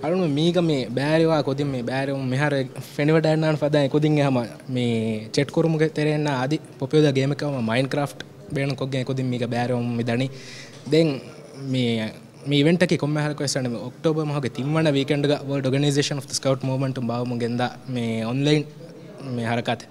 අරුම මීක මේ බෑරිවා කොතින් මේ බෑරවුම් මෙහර ෆෙනිවටන්නන් පදයි කොතින් හම මේ චෙට් කොරුමුග තෙරෙන්න අදි පොපයෝද ගේමකම මයින් ක්‍රෆ් බේන කොක්ගේ කොතින් මේක බෑරවුම් දනි දෙන් මේ මේවට කොමහරකවසන ඔක්ටෝබ මහගේ තිම්වන වීකන්ඩ වල් ඩගනිසේෂන් of ස්කවට් මෝමට බවම ගෙද මේ ඔන්ලයින් මේ හරකත්